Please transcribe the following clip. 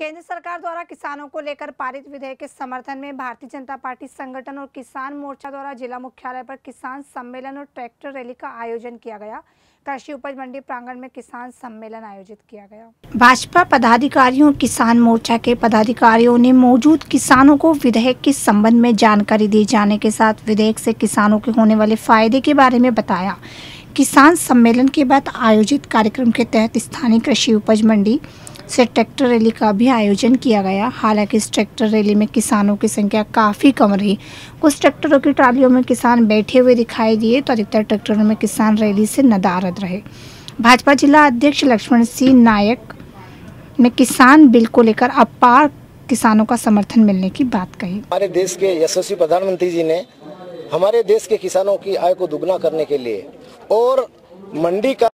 केंद्र सरकार द्वारा किसानों को लेकर पारित विधेयक के समर्थन में भारतीय जनता पार्टी संगठन और किसान मोर्चा द्वारा जिला मुख्यालय पर किसान सम्मेलन और ट्रैक्टर रैली का आयोजन किया गया। कृषि उपज मंडी प्रांगण में किसान सम्मेलन आयोजित किया गया। भाजपा पदाधिकारियों और किसान मोर्चा के पदाधिकारियों ने मौजूद किसानों को विधेयक के संबंध में जानकारी दिए जाने के साथ विधेयक से किसानों के होने वाले फ़ायदे के बारे में बताया। किसान सम्मेलन के बाद आयोजित कार्यक्रम के तहत स्थानीय कृषि उपज मंडी से ट्रैक्टर रैली का भी आयोजन किया गया। हालाँकि इस ट्रैक्टर रैली में किसानों की संख्या काफ़ी कम रही। कुछ ट्रैक्टरों की ट्रालियों में किसान बैठे हुए दिखाई दिए तो अधिकतर ट्रैक्टरों में किसान रैली से नदारद रहे। भाजपा जिला अध्यक्ष लक्ष्मण सिंह नायक ने किसान बिल को लेकर अपार किसानों का समर्थन मिलने की बात कही। हमारे देश के यशस्वी प्रधानमंत्री जी ने हमारे देश के किसानों की आय को दुगना करने के लिए और मंडी का